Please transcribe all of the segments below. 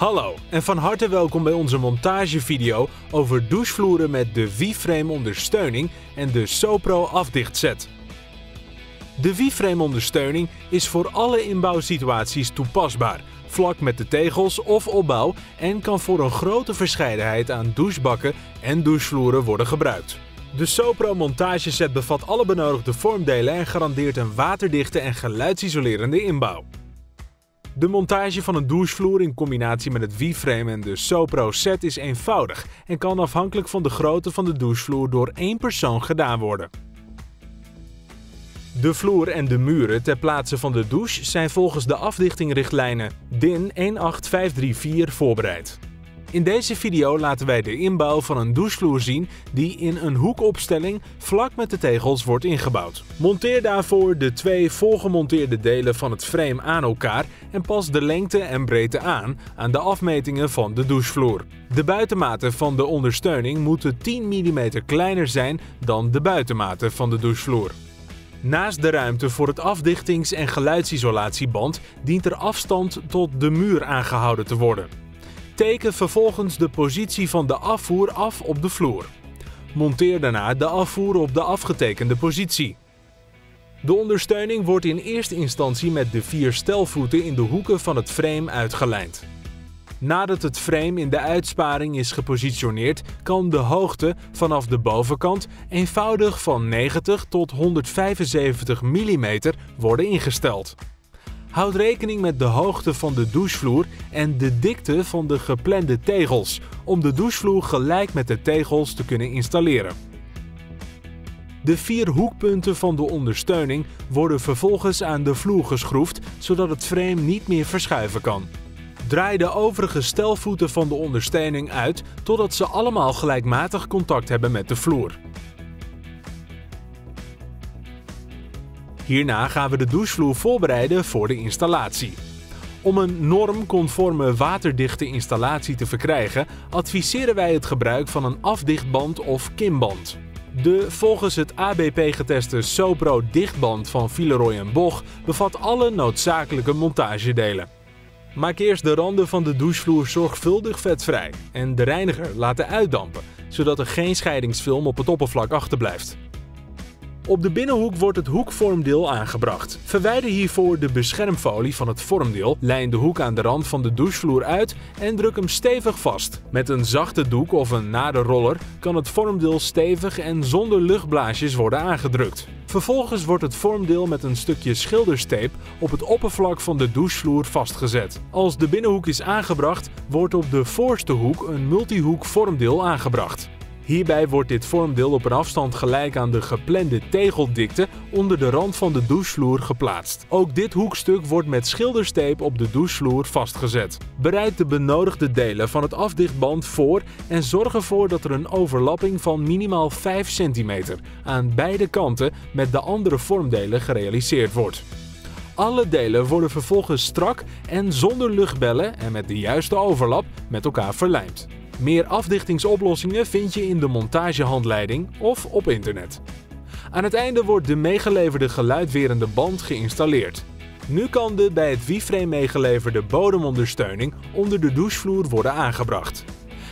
Hallo en van harte welkom bij onze montagevideo over douchevloeren met de V-frame ondersteuning en de Sopro afdichtset. De V-frame ondersteuning is voor alle inbouwsituaties toepasbaar, vlak met de tegels of opbouw en kan voor een grote verscheidenheid aan douchebakken en douchevloeren worden gebruikt. De Sopro montageset bevat alle benodigde vormdelen en garandeert een waterdichte en geluidsisolerende inbouw. De montage van een douchevloer in combinatie met het V-frame en de Sopro set is eenvoudig en kan afhankelijk van de grootte van de douchevloer door één persoon gedaan worden. De vloer en de muren ter plaatse van de douche zijn volgens de afdichtingrichtlijnen DIN 18534 voorbereid. In deze video laten wij de inbouw van een douchevloer zien die in een hoekopstelling vlak met de tegels wordt ingebouwd. Monteer daarvoor de twee voorgemonteerde delen van het frame aan elkaar en pas de lengte en breedte aan aan de afmetingen van de douchevloer. De buitenmaten van de ondersteuning moeten 10 mm kleiner zijn dan de buitenmaten van de douchevloer. Naast de ruimte voor het afdichtings- en geluidsisolatieband dient er afstand tot de muur aangehouden te worden. Teken vervolgens de positie van de afvoer af op de vloer. Monteer daarna de afvoer op de afgetekende positie. De ondersteuning wordt in eerste instantie met de vier stelvoeten in de hoeken van het frame uitgelijnd. Nadat het frame in de uitsparing is gepositioneerd, kan de hoogte vanaf de bovenkant eenvoudig van 90 tot 175 mm worden ingesteld. Houd rekening met de hoogte van de douchevloer en de dikte van de geplande tegels, om de douchevloer gelijk met de tegels te kunnen installeren. De vier hoekpunten van de ondersteuning worden vervolgens aan de vloer geschroefd, zodat het frame niet meer verschuiven kan. Draai de overige stelvoeten van de ondersteuning uit totdat ze allemaal gelijkmatig contact hebben met de vloer. Hierna gaan we de douchevloer voorbereiden voor de installatie. Om een normconforme waterdichte installatie te verkrijgen, adviseren wij het gebruik van een afdichtband of kimband. De volgens het ABP geteste Sopro dichtband van Villeroy Boch bevat alle noodzakelijke montagedelen. Maak eerst de randen van de douchevloer zorgvuldig vetvrij en de reiniger laten uitdampen, zodat er geen scheidingsfilm op het oppervlak achterblijft. Op de binnenhoek wordt het hoekvormdeel aangebracht. Verwijder hiervoor de beschermfolie van het vormdeel, lijn de hoek aan de rand van de douchevloer uit en druk hem stevig vast. Met een zachte doek of een naderroller kan het vormdeel stevig en zonder luchtblaasjes worden aangedrukt. Vervolgens wordt het vormdeel met een stukje schilderstape op het oppervlak van de douchevloer vastgezet. Als de binnenhoek is aangebracht, wordt op de voorste hoek een multihoek vormdeel aangebracht. Hierbij wordt dit vormdeel op een afstand gelijk aan de geplande tegeldikte onder de rand van de douchevloer geplaatst. Ook dit hoekstuk wordt met schilderstape op de douchevloer vastgezet. Bereid de benodigde delen van het afdichtband voor en zorg ervoor dat er een overlapping van minimaal 5 cm aan beide kanten met de andere vormdelen gerealiseerd wordt. Alle delen worden vervolgens strak en zonder luchtbellen en met de juiste overlap met elkaar verlijmd. Meer afdichtingsoplossingen vind je in de montagehandleiding of op internet. Aan het einde wordt de meegeleverde geluidwerende band geïnstalleerd. Nu kan de bij het V-frame meegeleverde bodemondersteuning onder de douchevloer worden aangebracht.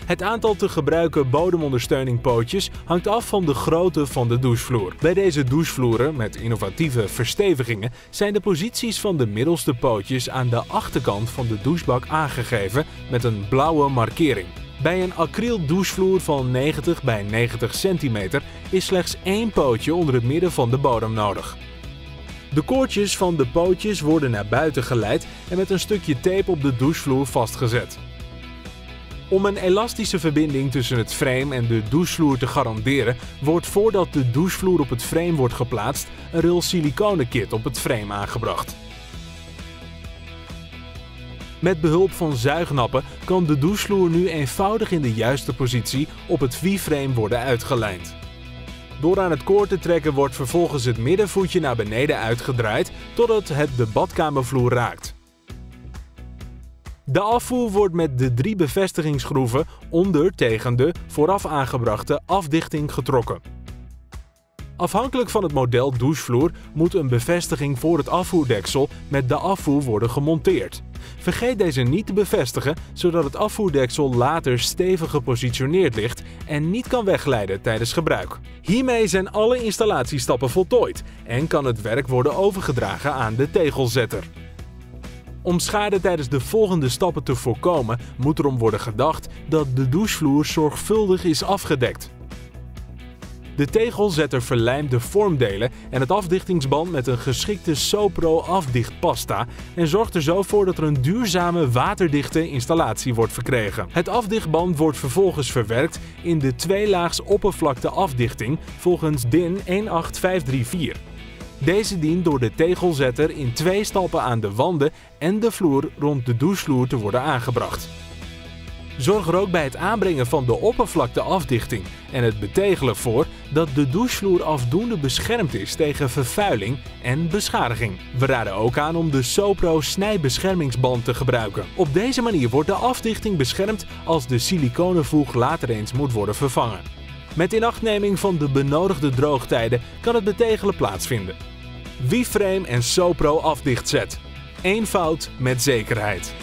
Het aantal te gebruiken bodemondersteuningpootjes hangt af van de grootte van de douchevloer. Bij deze douchevloeren met innovatieve verstevigingen zijn de posities van de middelste pootjes aan de achterkant van de douchebak aangegeven met een blauwe markering. Bij een acryl douchevloer van 90 bij 90 cm is slechts één pootje onder het midden van de bodem nodig. De koordjes van de pootjes worden naar buiten geleid en met een stukje tape op de douchevloer vastgezet. Om een elastische verbinding tussen het frame en de douchevloer te garanderen, wordt voordat de douchevloer op het frame wordt geplaatst, een ril siliconenkit op het frame aangebracht. Met behulp van zuignappen kan de douchevloer nu eenvoudig in de juiste positie op het V-frame worden uitgelijnd. Door aan het koord te trekken wordt vervolgens het middenvoetje naar beneden uitgedraaid totdat het de badkamervloer raakt. De afvoer wordt met de drie bevestigingsgroeven onder tegen de vooraf aangebrachte afdichting getrokken. Afhankelijk van het model douchevloer moet een bevestiging voor het afvoerdeksel met de afvoer worden gemonteerd. Vergeet deze niet te bevestigen, zodat het afvoerdeksel later stevig gepositioneerd ligt en niet kan wegglijden tijdens gebruik. Hiermee zijn alle installatiestappen voltooid en kan het werk worden overgedragen aan de tegelzetter. Om schade tijdens de volgende stappen te voorkomen, moet erom worden gedacht dat de douchevloer zorgvuldig is afgedekt. De tegelzetter verlijmt de vormdelen en het afdichtingsband met een geschikte Sopro afdichtpasta en zorgt er zo voor dat er een duurzame waterdichte installatie wordt verkregen. Het afdichtband wordt vervolgens verwerkt in de tweelaags oppervlakte afdichting volgens DIN 18534. Deze dient door de tegelzetter in twee stappen aan de wanden en de vloer rond de douchevloer te worden aangebracht. Zorg er ook bij het aanbrengen van de oppervlakteafdichting en het betegelen voor dat de douchevloer afdoende beschermd is tegen vervuiling en beschadiging. We raden ook aan om de Sopro snijbeschermingsband te gebruiken. Op deze manier wordt de afdichting beschermd als de siliconenvoeg later eens moet worden vervangen. Met inachtneming van de benodigde droogtijden kan het betegelen plaatsvinden. V-frame en Sopro afdichtset. Eén fout met zekerheid.